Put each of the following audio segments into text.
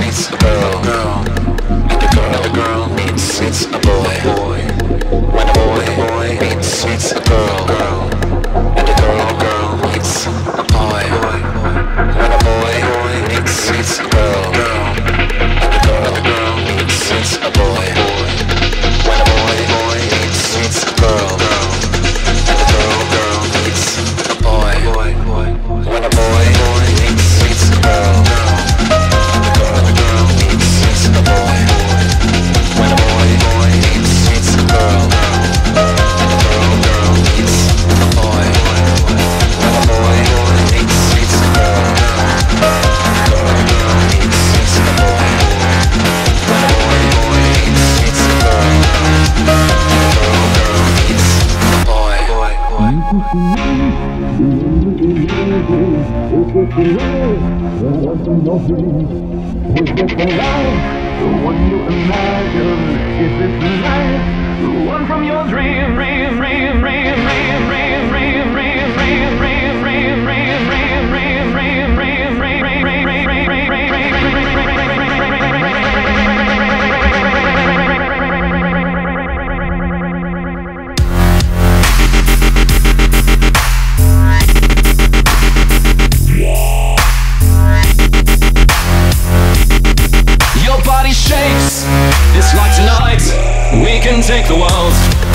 it's a girl. The girl, the girl needs, needs a boy. Is it for real? The one to know Is it for life? The one you imagine? Is it for life? The one from your dream, dream, dream, dream. take the walls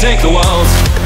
take the walls